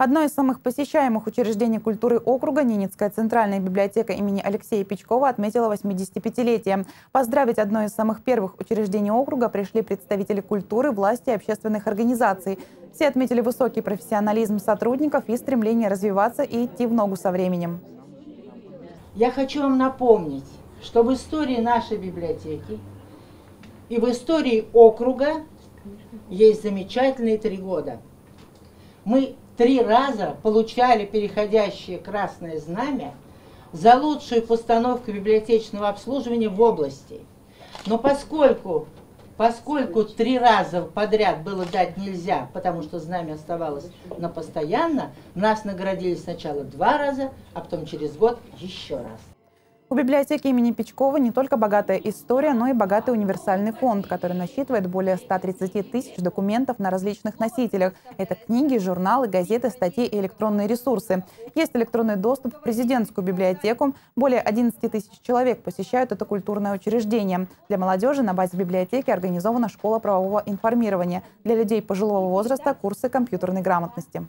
Одно из самых посещаемых учреждений культуры округа Ненецкая центральная библиотека имени Алексея Печкова отметила 85-летие. Поздравить одно из самых первых учреждений округа пришли представители культуры, власти и общественных организаций. Все отметили высокий профессионализм сотрудников и стремление развиваться и идти в ногу со временем. Я хочу вам напомнить, что в истории нашей библиотеки и в истории округа есть замечательные три года. Мы три раза получали переходящее красное знамя за лучшую постановку библиотечного обслуживания в области. Но поскольку, поскольку три раза подряд было дать нельзя, потому что знамя оставалось на постоянно, нас наградили сначала два раза, а потом через год еще раз. У библиотеки имени Печкова не только богатая история, но и богатый универсальный фонд, который насчитывает более 130 тысяч документов на различных носителях. Это книги, журналы, газеты, статьи и электронные ресурсы. Есть электронный доступ в президентскую библиотеку. Более 11 тысяч человек посещают это культурное учреждение. Для молодежи на базе библиотеки организована школа правового информирования. Для людей пожилого возраста – курсы компьютерной грамотности.